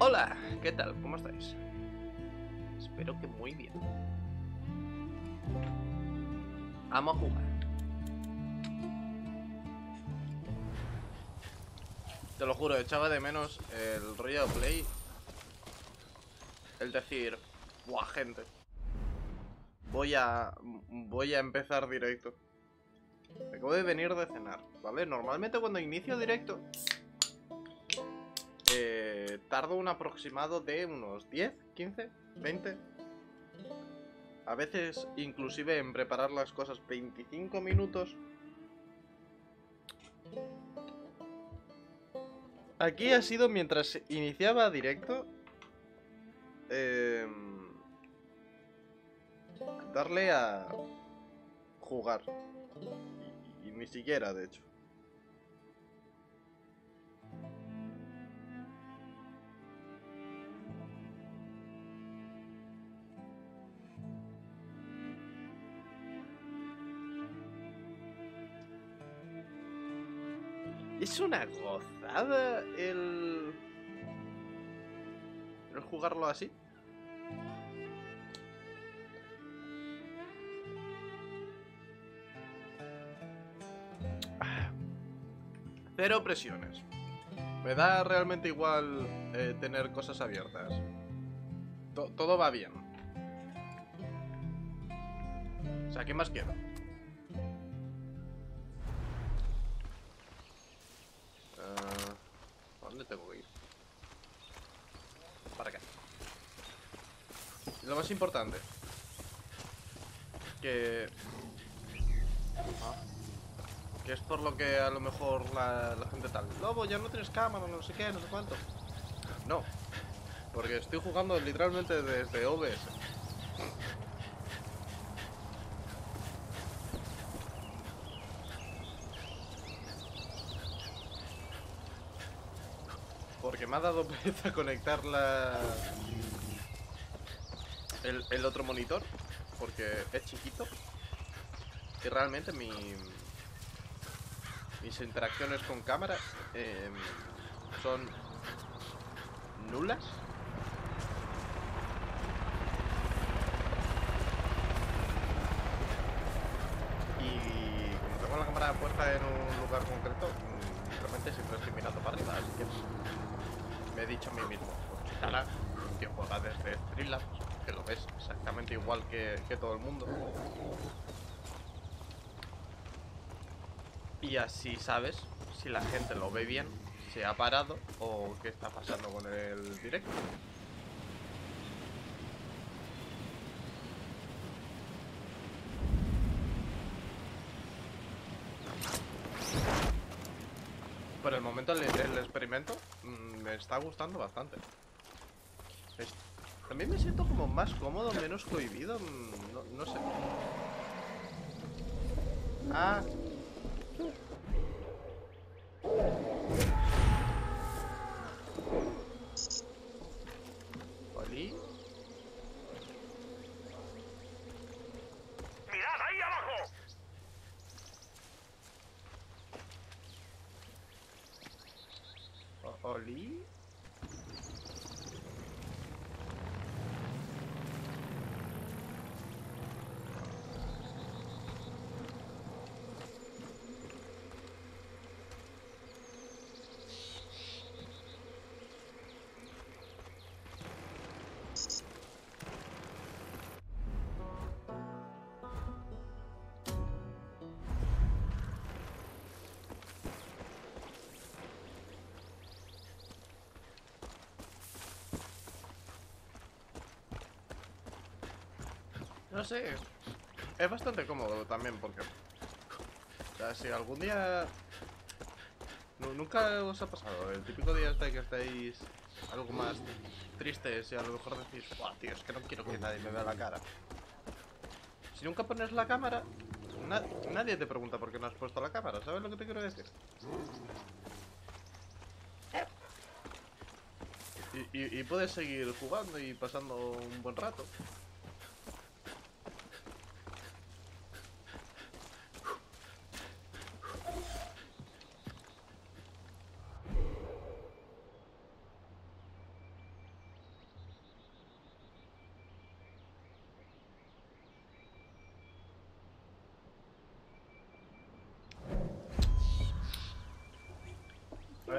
Hola, ¿qué tal? ¿Cómo estáis? Espero que muy bien. Amo jugar. Te lo juro, echaba de menos el rollo play. El decir, buah, gente. Voy a. Voy a empezar directo. Acabo de venir de cenar, ¿vale? Normalmente cuando inicio directo. Eh, tardo un aproximado de unos 10, 15, 20. A veces, inclusive en preparar las cosas, 25 minutos. Aquí ha sido mientras iniciaba directo. em, darle a jugar. Y, y ni siquiera, de hecho. Una gozada el... el jugarlo así. Cero presiones. Me da realmente igual eh, tener cosas abiertas. To- todo va bien. O sea, ¿qué más quiero? Tengo que ir? Para acá. Lo más importante. Que... Ah. Que es por lo que a lo mejor la, la gente tal. Lobo, ya no tienes cámara, no sé qué, no sé cuánto. No. Porque estoy jugando literalmente desde OBS. Ha dado pereza conectar la... El, otro monitor. Porque es chiquito. Y realmente mi... Mis interacciones con cámara em, son nulas. Y como tengo la cámara puesta en un lugar concreto, simplemente siempre estoy mirando para arriba, así que me he dicho a mí mismo, pues quítala, que juega desde Streamlabs, que lo ves exactamente igual que todo el mundo. Y así sabes si la gente lo ve bien, se ha parado o qué está pasando con el directo. Por el momento el, experimento mm, me está gustando bastante. También me siento como más cómodo, menos cohibido, mm, no, no sé. Ah, No sé. Es bastante cómodo también porque... O sea, si algún día... Nu- Nunca os ha pasado el típico día este que estáis algo más tristes y a lo mejor decís, Buah, tío, es que no quiero que nadie me vea la cara. Si nunca pones la cámara, na- nadie te pregunta por qué no has puesto la cámara, ¿sabes lo que te quiero decir? Y, y- y puedes seguir jugando y pasando un buen rato.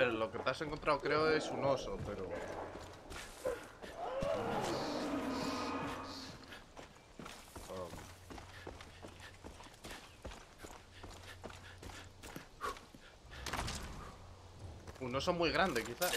Lo que te has encontrado creo es un oso, pero... Oh. Un oso muy grande, quizás.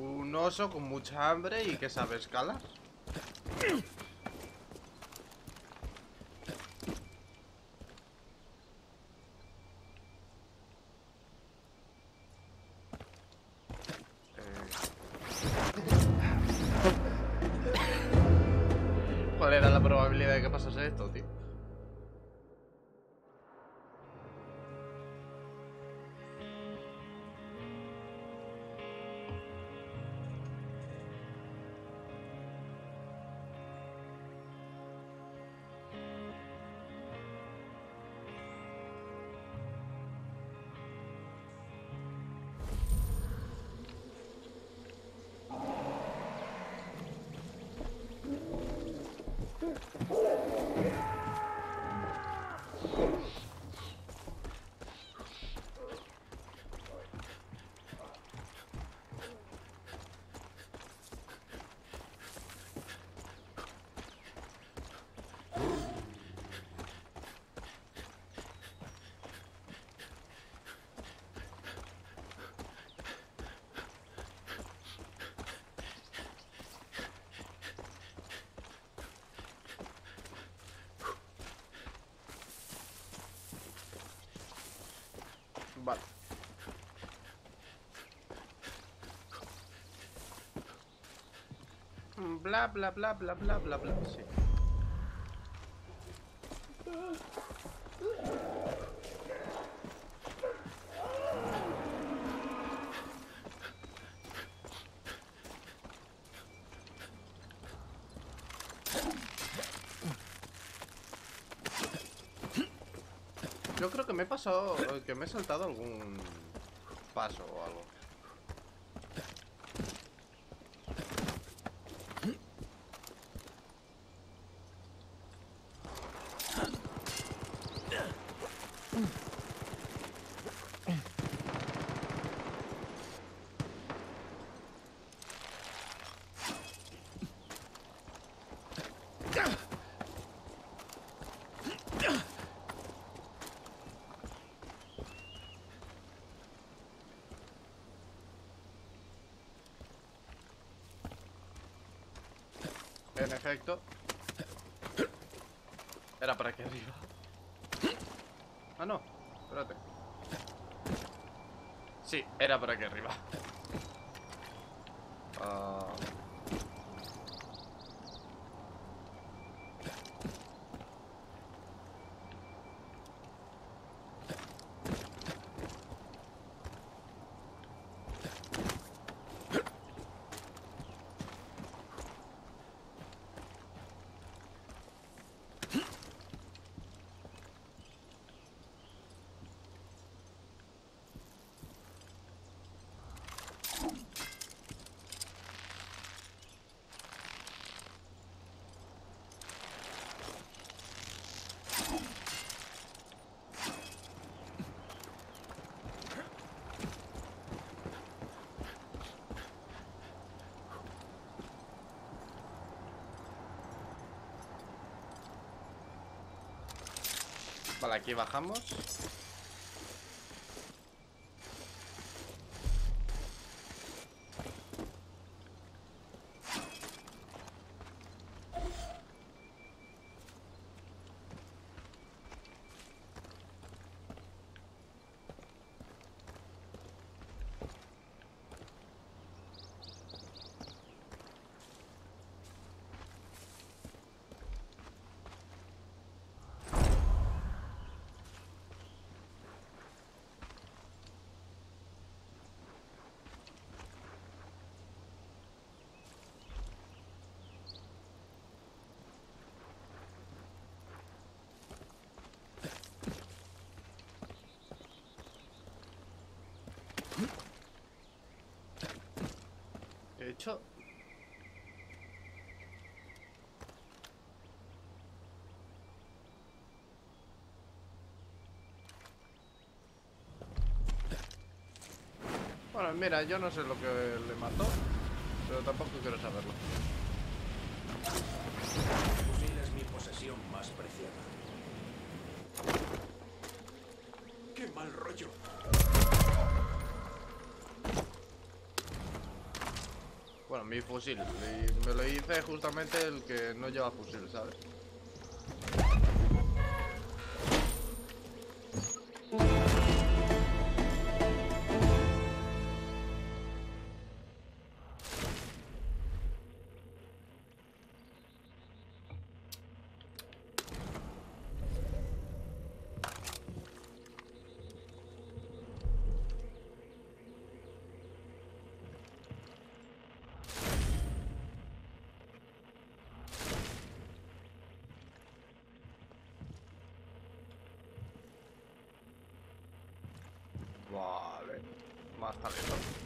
Un con mucha hambre y que sabe escalar. Eh. ¿Cuál era la probabilidad de que pasase esto, tío? Vale. Bla, bla, bla, bla, bla, bla, bla, sí. Que me he saltado algún paso o algo. En efecto. Era para aquí arriba. Ah, no. Espérate. Sí, era para aquí arriba. Ah. Aquí bajamos. Bueno, mira, yo no sé lo que le mató, pero tampoco quiero saberlo. es mi posesión más preciada. ¡Qué mal rollo! Bueno, mi fusil. me lo hice justamente el que no lleva fusil, ¿sabes? Más talento.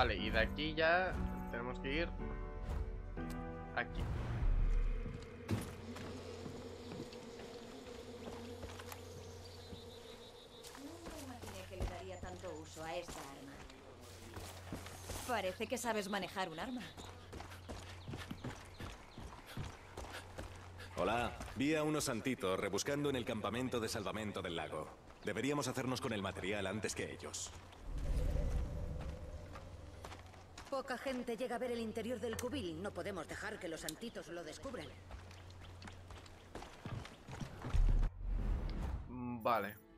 Vale, y de aquí ya tenemos que ir uso a esta arma. Parece que sabes manejar un arma. Hola, vi a unos santitos rebuscando en el campamento de salvamento del lago. Deberíamos hacernos con el material antes que ellos. Poca gente llega a ver el interior del cubil. No podemos dejar que los santitos lo descubran. Vale.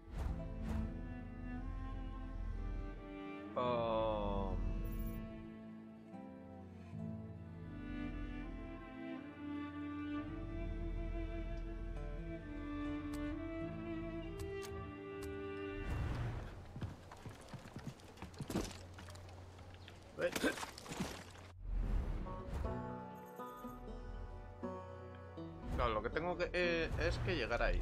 Tengo que eh, es que llegar ahí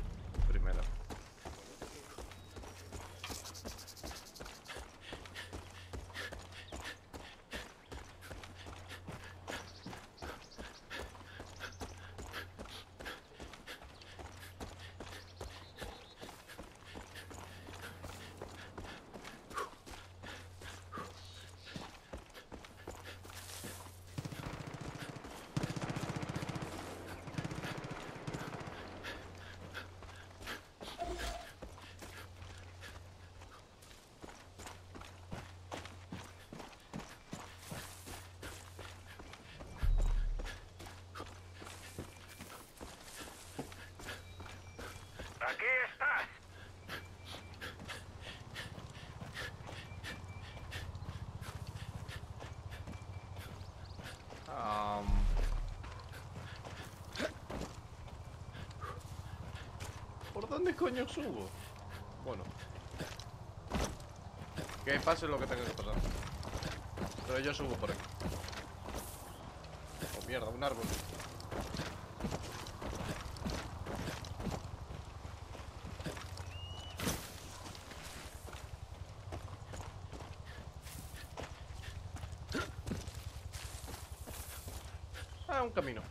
dónde coño subo? Bueno. Que pase lo que tenga que pasar. Pero yo subo por aquí. Oh, mierda, un árbol. Ah, un camino.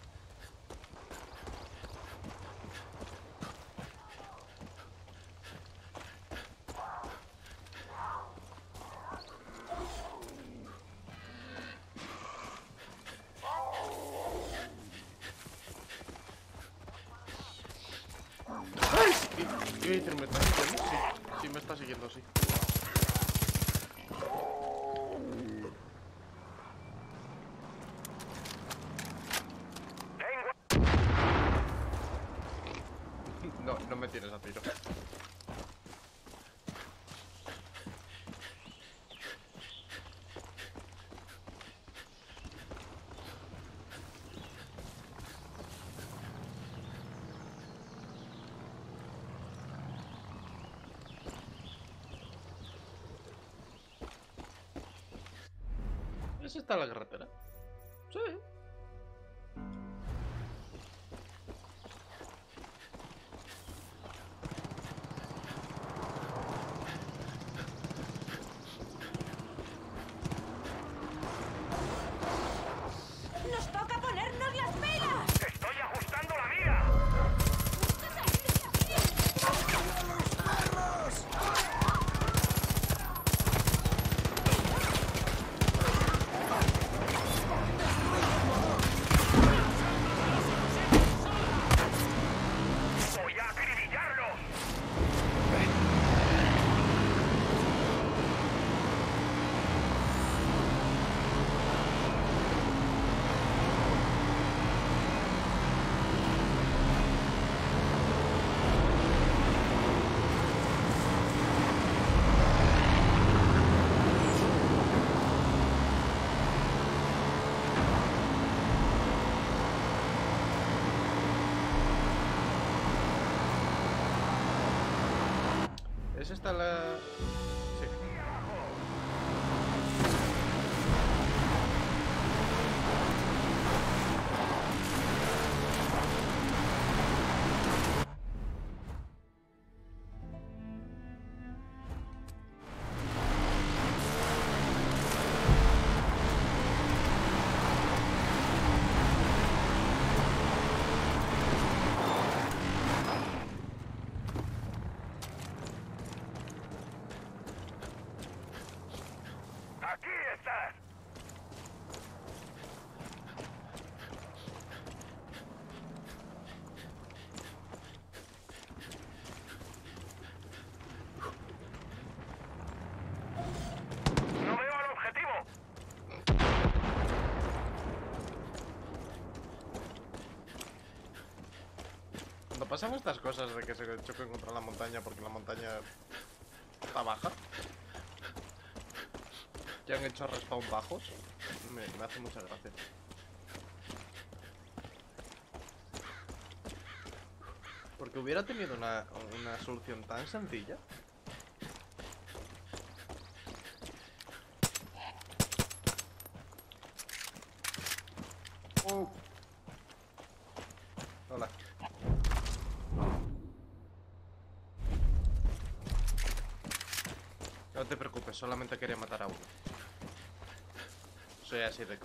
Decir, ¿me está siguiendo? Sí, sí, me está siguiendo, sí. No, no me tienes a tiro. ¿Es esta la carretera? Sí. ¡Nos toca ponernos las pilas! ¡Estoy ajustando la mira! ¡Voy a acribillarlos! ¿Es esta la...? Cuando pasan estas cosas de que se choquen contra la montaña porque la montaña está baja, que han hecho respawn bajos, me, me hace mucha gracia. Porque hubiera tenido una, una solución tan sencilla. Oh. Hola. No te preocupes, solamente quería matar a uno. Soy así de